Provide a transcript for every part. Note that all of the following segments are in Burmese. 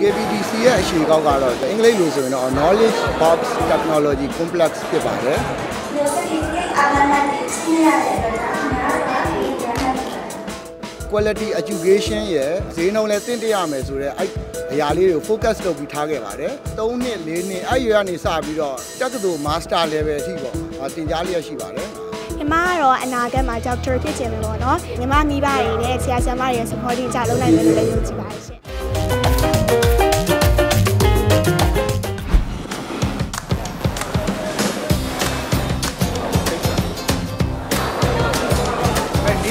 KBDC ရဲ့အရှိကောက်ကတော့အင်္ဂလိပ်လိုဆိုရင်တော့ knowledge box technology complex ဖြစ်ပါတယ်မျိုးစတိကိအာမနာတိချင်းရတဲ့အတွက်ဒါအများကြီးရဟန်း quality education ရဲ့ဈေးနှုန်းလည်းတင့်တရမယ်ဆိုတော့အဲ့အရာလေးတွေကို focus လုပ်ပြီးထားခဲ့ပါတယ်3နှစ်4နှစ်အဲ့ရွယ်ကနေစပြီးတော့တက္ကသိုလ် master level အထိပေါ့အာသင်ကြားလျက်ရှိပါတယ်ညီမကတော့အနာဂတ်မှာ doctor ဖြစ်ချင်မယ်ပေါ့နော်ညီမမိဘတွေနဲ့ဆရာဆရာမတွေရဲ့ supporting ကြလုပ်နိုင်မယ်လို့လည်းယုံကြည်ပါတယ်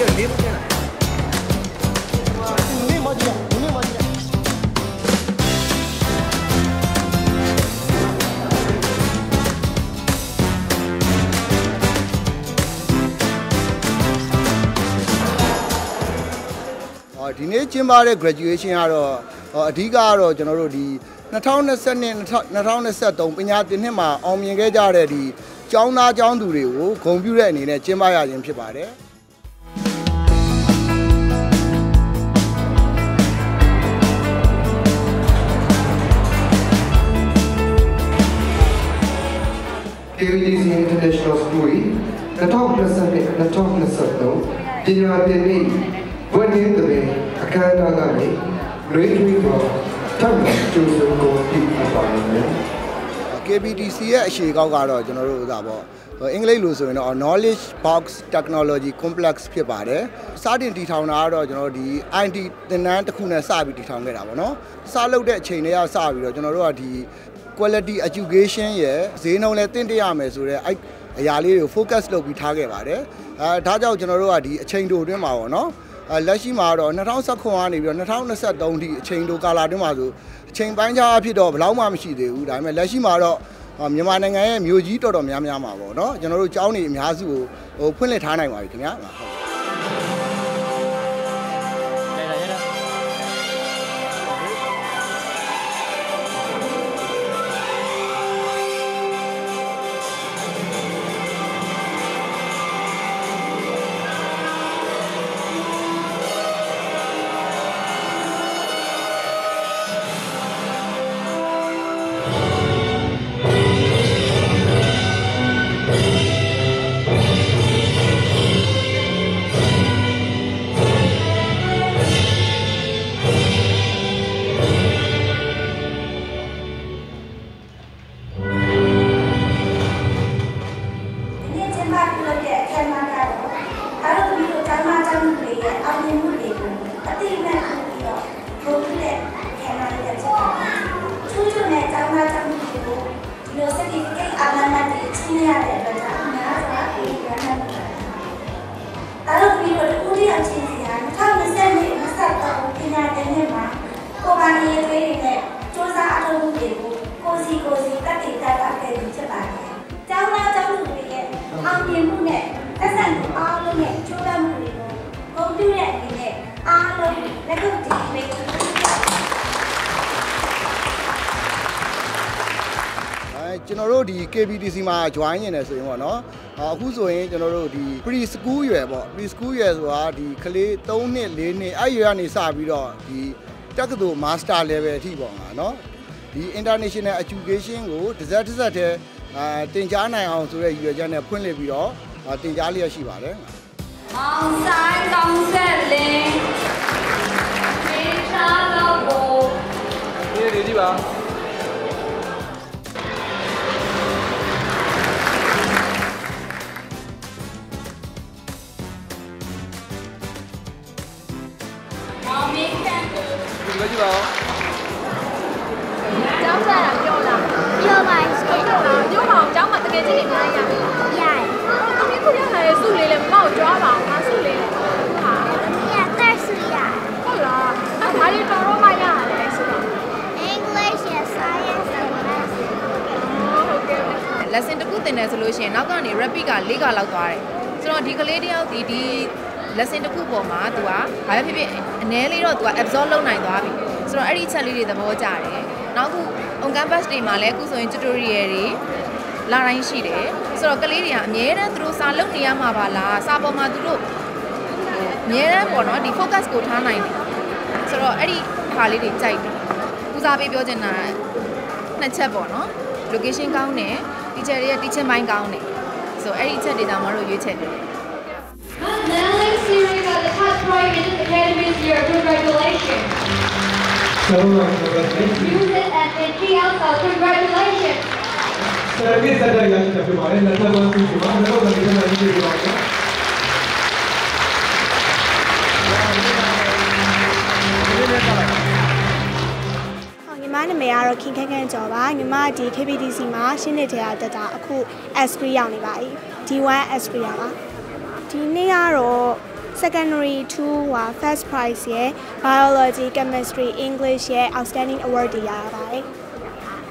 ရှင်ဟောဒီနေ့ကျင်းပတဲ့ graduation ကတော့ဟောအဓိကကတော့ကျွန်တော်တို့ဒီ2020 2023ပညာသင်နှစ်မှာအောင်မြင်ခဲ့ကြတဲ့ဒီကျောင်းသားကျောင်းသူတွေကိုဂုဏ်ပြုတဲ့အနေနဲ့ကျင်းပရခြင်းဖြစ်ပါတယ် KVDC International School 2022 2023ပညာသင်နှစ်ဘွဲ့နေတဲ့အခမ်းအနားကနေ Great Week ကိုထပ်မံကျိုးစုံကိုပြုအပ်ပါမယ် KBDC ရဲ့အရှိကောက်ကတော့ကျွန်တော်တို့ဥစားပေါ့ဟိုအင်္ဂလိပ်လိုဆိုရင်တော့ knowledge box technology complex ဖြစ်ပါတယ်စတင်တည်ထောင်တာကတော့ကျွန်တော်တို့ဒီ IT သင်တန်းတစ်ခုနဲ့စပြီးတည်ထောင်ခဲ့တာပေါ့နော်စလုပ်တဲ့အချိန်တွေကစပြီးတော့ကျွန်တော်တို့ကဒီ quality education ရဲ့ဈေးနှုန်းလည်းတင့်တရမယ်ဆိုတော့အဲ့အရာလေးတွေကို focus လုပ်ပြီးထားခဲ့ပါတယ်အဲဒါကြောင့်ကျွန်တော်တို့ကဒီအချိန်တိုအတွင်းမှာပေါ့နော်အဲလက်ရှိမှာတော့2019ကနေပြီးတော့2023ထိအချိန်တိုကာလအတွင်းမှာဆိုအချိန်ပိုင်းခြားအဖြစ်တော့ဘယ်လောက်မှမရှိသေးဘူးဒါပေမဲ့လက်ရှိမှာတော့ဟောမြန်မာနိုင်ငံရဲ့မြို့ကြီးတော်တော်များများမှာပေါ့နော်ကျွန်တော်တို့ကျောင်းနေအများစုကိုဟိုဖွင့်လှစ်ထားနိုင်ပါပြီခင်ဗျာဟုတ် နာတိချင်းရတဲ့အတွက်ဒါအများကြီးရဟန်းအားလုံးဒီလိုဦးရအချင်းစီဟာ2020 2023ပညာသင်နှစ်မှာကိုယ်ပိုင်ရေးသွေးတွေနဲ့စူးစမ်းအထောက်အကူတွေကိုကိုစီကိုစီတက်တည်တတ်တာခဲ့ပြီးဖြစ်ပါတယ်။ကျောင်းသားကျောင်းသူတွေရဲ့အောင်မြင်မှုနဲ့သက်ဆိုင်သူအားလုံးရဲ့ကြိုးပမ်းမှုတွေကိုဂုဏ်ပြုတဲ့အနေနဲ့အားလုံးလက်ခုပ်တီးပေးကြ ကျွန်တော်တို့ဒီ KBDC မှာ join နေတယ်ဆိုရင်ပေါ့နော်အာအခုဆိုရင်ကျွန်တော်တို့ဒီ pre school ရွယ်ပေါ့ pre school ရွယ်ဆိုတာဒီကလေး3နှစ်4နှစ်အဲ့ရွယ်ကနေစပြီးတော့ဒီတက္ကသိုလ် master level အထိပေါ့ငါနော်ဒီ international education ကိုတစ်စက်တစ်စက်တည်းအာတင်ကြားနိုင်အောင်ဆိုတဲ့ရည်ရွယ်ချက်နဲ့ဖွင့်လှစ်ပြီးတော့အာတင်ကြားလျက်ရှိပါတယ်မောင်ဆိုင်ကောင်းဆက်လင်းခေချာတော့ဘို့ဒီဒီဒီပါ ဒီလိုကြည့်ပါဦးကျောင်းစားတာပြောလားပြောပါရှင်ပြောလားပြောပါအောင်ကျောင်းမှာတကယ်ချင်းနေများရရတယ်ရတယ်ဒီခုရလာတဲ့စုလေးလည်းမမောက်ကြွားပါအောင်ငါစုလေးဟာမြတ်သက်စုရဟုတ်လားအဲ့ဒါလေးတော်တော့မှရတယ်ဆိုတော့ English and science and math ဟုတ်ကဲ့ lesson တစ်ခုသင်တယ်ဆိုလို့ရှိရင်နောက်ကနေ rapid က၄ခါလောက်သွားတယ်ဆိုတော့ဒီကလေးတယောက်ဒီဒီ lesson တစ်ခုပေါ်မှာ तू ကဘာပဲဖြစ်ဖြစ်အနည်းလေးတော့ तू က absorb လုပ်နိုင်သွားပြီဆိုတော့အဲ့ဒီချက်လေးတွေသဘောကျတယ်နောက်ခု on campus တွေမှာလည်းအခုဆိုရင် tutorial တွေလာတိုင်းရှိတယ်ဆိုတော့ကလေးတွေကအများတန်းသူတို့စာလုပ်နေရမှာပါလားစာပေါ်မှာသူတို့အများတန်းပေါ့နော်ဒီ focus ကိုထားနိုင်တယ်ဆိုတော့အဲ့ဒီခါလေးတွေကြိုက်တယ်အခုဦးစားပေးပြောချင်တာနှစ်ချက်ပေါ့နော် location ကောင်းတယ် teacher တွေရဲ့ teaching ပိုင်းကောင်းတယ်ဆိုအဲ့ဒီအချက်တွေကြောင့်မတို့ရွေးချယ်တယ် Manly series at the top prize in the Academy this year. Congratulations. ဆောင်းပါတော့ Music and NT Alpha. Congratulations. ဆရာကြီးစတဲ့ရရှိတဲ့ပါလေလက်ထပ်ပါသူကဘာလို့လဲဒီမှာဒီလိုပါလဲဟုတ်ညီမနာမည်ကတော့ခင်ခက်ခန့်ကျော်ပါညီမဒီ KPDC မှာရှင်းနေတဲ့တက်တာအခု S3 ရောက်နေပါပြီ D1 S3 ရပါဒီနေ့ကတော့ secondary 2ဟာ first prize ရဲ့ biology chemistry english ရဲ့ outstanding award တွေရပါတယ်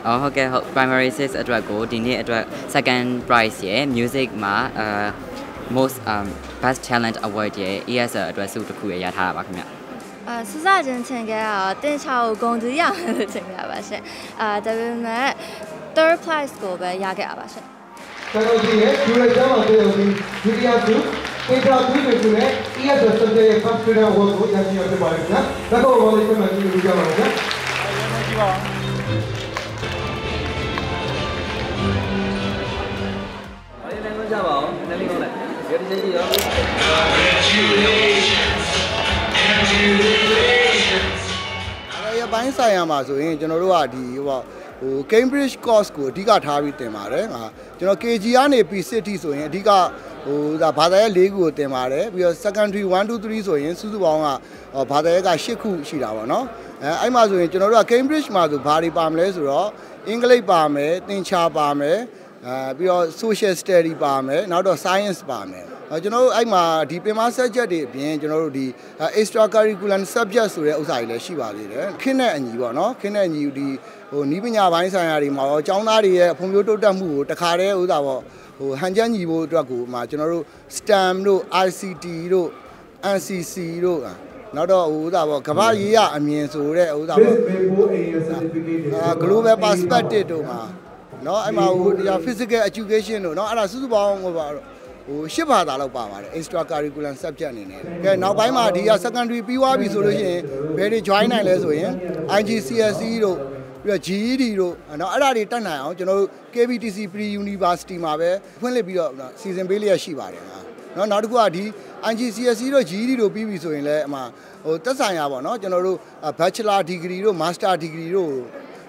အော်ဟုတ်ကဲ့ဟုတ် primary 6အတွက်ကိုဒီနေ့အတွက် second prize ရယ် music မှာအာ most um best talent award ရယ် ESL အတွက်ဆုတစ်ခုရရထားတာပါခင်ဗျအာစစချင်းချင်ခဲ့တာတော့တင်ချာကိုဂုံကြီးရမယ်လို့ထင်ကြပါရှင်အာဒါပေမဲ့ third prize ကိုပဲရခဲ့တာပါရှင်ဆရာကြီးရဲ့ဒီလိုကြောင်းမှာတွေ့ပြီးဒုတိယသူပေတာသူတွေကလည်း ESL subject ရဲ့ first grade award ကိုရရှိရဖြစ်ပါတယ်ခင်ဗျာ။ဒါတော့ဘာလို့ဆက်မှကြည့်လို့ကြပါလဲခင်ဗျာ။ဘာလေးလည်းကြပါအောင်နည်းလေးကောင်းလိုက်ဒီတစ်ချက်ကြည့်ရောအဲ့ရပိုင်းဆိုင်ရာမှာဆိုရင်ကျွန်တော်တို့ကဒီဟို ဟို Cambridge course ကိုအဓိကထားပြီးတင်ပါတယ်ဟာကျွန်တော် KG ကနေ P6 ထိဆိုရင်အဓိကဟိုဒါဘာသာရပ်၄ခုကိုတင်ပါတယ်ပြီးတော့ secondary 1 2 3ဆိုရင်စုစုပေါင်းကဟိုဘာသာရပ်က၈ခုရှိတာပေါ့နော်အဲအဲ့မှာဆိုရင်ကျွန်တော်တို့က Cambridge မှာဆိုဘာတွေပါမလဲဆိုတော့အင်္ဂလိပ်ပါမယ်သင်္ချာပါမယ်အဲပြီးတော့ social study ပါမယ်နောက်တော့ science ပါမယ်အဲ ကျွန်တော်တို့အဲ့မှာဒီပင်မ subject တွေအပြင်ကျွန်တော်တို့ဒီ extra curriculum subject ဆိုတဲ့ဥစ္စာတွေလည်းရှိပါသေးတယ်ခင်းတဲ့အညီပေါ့နော်ခင်းတဲ့အညီဒီဟိုနီးပညာပိုင်းဆိုင်ရာတွေမှာရောကျောင်းသားတွေရဲ့အဖွံ့ဖြိုးတိုးတက်မှုကိုတခါတည်းဥစ္စာပေါ့ဟိုဟန်ချက်ညီဖို့အတွက်ကိုမှာကျွန်တော်တို့ STEM တို့ ICT တို့ NCC တို့နောက်တော့ဟိုဥစ္စာပေါ့ကမ္ဘာရေးရအမြင်ဆိုတဲ့ဥစ္စာပေါ့ အာ global perspective တို့မှာเนาะအဲ့မှာဟိုတရား physical education တို့เนาะအဲ့ဒါစုစုပေါင်းဟိုပါတော့ ဟိုရှစ်ဘာသာလောက်ပါပါတယ် extra curriculum subject အနေနဲ့ကဲနောက်ပိုင်းမှာဒီက secondary ပြီးသွားပြီဆိုလို့ရှိရင်ဘယ်တွေ join နိုင်လဲဆိုရင် IGCSE တို့ပြီးတော့ GED တို့เนาะအဲ့ဒါတွေတက်နိုင်အောင်ကျွန်တော်တို့ KBTC Pre University မှာပဲဖွင့်လှစ်ပြီးတော့စီစဉ်ပေးလျက်ရှိပါတယ်ဟာเนาะနောက်တစ်ခုကဒီ IGCSE တို့ GED တို့ပြီးပြီဆိုရင်လည်းအမှဟိုတက်ဆိုင်ရပါเนาะကျွန်တော်တို့ bachelor degree တို့ master degree တို့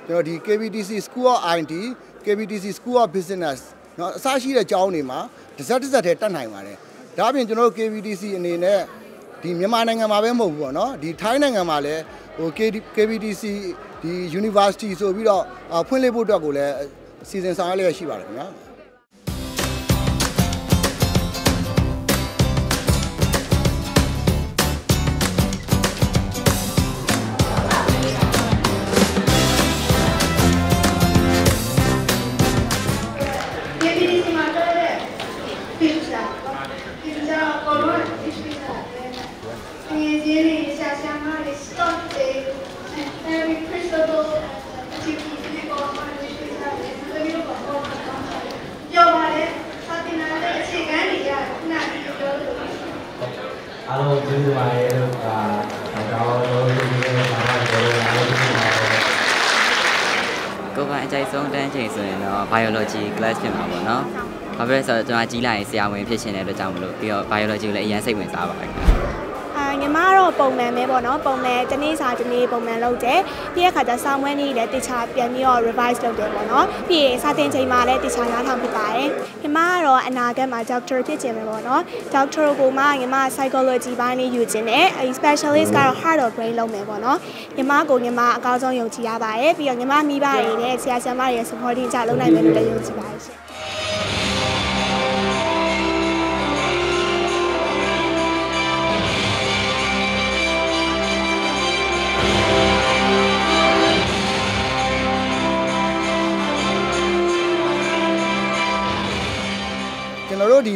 ကျွန်တော်ဒီ KBTC School of IT KBTC School of Business เนาะအစရှိတဲ့ကျောင်းတွေမှာ တစ်ဆက်တစ်ဆက်တည်းတတ်နိုင်ပါတယ်ဒါအပြင်ကျွန်တော်တို့ KVDC အနေနဲ့ဒီမြန်မာနိုင်ငံမှာပဲမဟုတ်ဘူးပေါ့နော်ဒီထိုင်းနိုင်ငံမှာလည်းဟို KVDC ဒီ University ဆိုပြီးတော့ဖွင့်လှစ်ဖို့အတွက်ကိုလည်းစီစဉ်ဆောင်ရွက်လျက်ရှိပါတယ်ခင်ဗျာ ကျေးဇူးပါတယ်လို့အာတော့တို့ဒီနေ့မှာတော့အားလုံးကျေးဇူးပါတယ်ကိုယ်ပိုင်အကြိုက်ဆုံးတန်းချိန်ဆိုရင်တော့ biology class ဖြစ်မှာပေါ့နော်။ဘာဖြစ်လဲဆိုတော့ကျွန်တော်ကြီးလာရင်ဆရာဝန်ဖြစ်ရှင်တဲ့အတွက်ကြောင့်မလို့ပြီးတော့ biology ကိုလည်းအရင်စိတ်ဝင်စားပါတယ်ခင်ဗျာအာညီ မကတော့ပုံမှန်ပဲပေါ့နော်ပုံမှန်တနေ့စာတနေ့ပုံမှန်လုပ်တယ်ပြီးတဲ့အခါကျဆောင်းဝဲနေ့လည်းတခြားပြန်ပြီးတော့ revise လုပ်တယ်ပေါ့နော်ပြီးရင်စာသင်ချိန်မှာလည်းတခြားနားထောင်ဖြစ်ပါတယ်ညီမကတော့အနာဂတ်မှာ doctor ဖြစ်ချင်မယ်ပေါ့နော် doctor ကိုမှညီမ psychology ဘိုင်းလေးယူခြင်းနဲ့အဲ specialist ကတော့ heart or brain လုပ်မယ်ပေါ့နော်ညီမကိုညီမအကောင်းဆုံးယုံကြည်ရပါတယ်ပြီးတော့ညီမမိဘတွေနဲ့ဆရာဆရာမတွေရဲ့ supporting ကြလုပ်နိုင်မယ်လို့လည်းယုံကြည်ပါတယ်ရှင်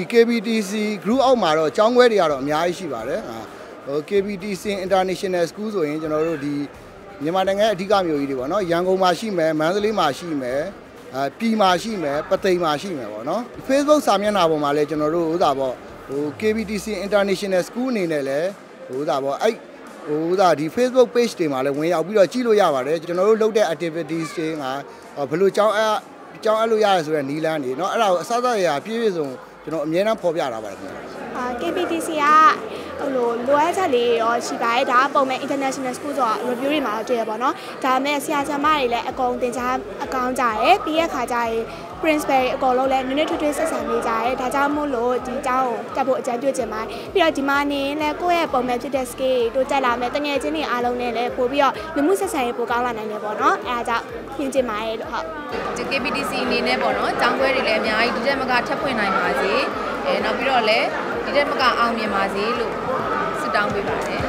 KBTC group အောက်မှာတော့ကျောင်းခွဲတွေကတော့အများကြီးရှိပါတယ်ဟာဟို KBTC International School ဆိုရင်ကျွန်တော်တို့ဒီမြန်မာနိုင်ငံရဲ့အဓိကမြို့ကြီးတွေပေါ့နော်ရန်ကုန်မှာရှိမယ်မန္တလေးမှာရှိမယ်အဲပြည်မှာရှိမယ်ပသိမ်မှာရှိမယ်ပေါ့နော် Facebook စာမျက်နှာပေါ်မှာလည်းကျွန်တော်တို့ဥစ္စာပေါ့ဟို KBTC International School အနေနဲ့လည်းဟိုဥစ္စာပေါ့အဲ့ ဟိုဥသာဒီ Facebook page တွေမှာလည်းဝင်ရောက်ပြီးတော့ကြည့်လို့ရပါတယ်ကျွန်တော်တို့လုပ်တဲ့ activities တွေကဘယ်လိုကြောင်းအကြောင်းအပ်လို့ရတယ်ဆိုတဲ့နီလန်းတွေเนาะအဲ့ဒါကိုအစအစရပြည့်ပြည့်စုံ ကျွန်တော်အမြဲတမ်းဖော်ပြတာပါတယ်ခင်ဗျာအာ KPTC က ဟိုလိုလိုအပ်ချက်လေးရောရှိပါတယ်ဒါကပုံမှန် international school ဆိုတော့ review တွေမှာတော့တွေ့ရပါတော့ဒါပေမဲ့ဆရာဆရာမတွေလည်းအကုန်သင်ကြားအကောင်းကြရယ်ပြီးရခါကြရယ် principal တွေအကုန်လုံးလည်းနည်းနည်းထွေးထွေးဆက်ဆံနေကြရယ်ဒါကြောင့်မို့လို့ဒီအကြောင်းကိုတက်ဖို့အကြံပြုချင်ပါတယ်ပြီးတော့ဒီမှာနေရင်လည်းကိုယ့်ရဲ့ပုံမှန်ဖြစ်တဲ့ skill တွေတိုးတက်လာမယ်တငယ်ချင်းတွေအားလုံးနဲ့လည်းပို့ပြီးတော့လူမှုဆက်ဆံရေးပိုကောင်းလာနိုင်တယ်ပေါ့နော်အဲဒါကြောင့်ဖြင်းချင်ပါတယ်လို့ဟုတ်ဒီ KPTC အနေနဲ့ပေါ့နော်ကျောင်းခွဲတွေလည်းအများကြီးဒီတက်မကထပ်ဖွင့်နိုင်ပါစေအဲနောက်ပြီးတော့လည်း ဒီတက်မကအောင်မြင်ပါစေလို့ဆုတောင်းပေးပါတယ်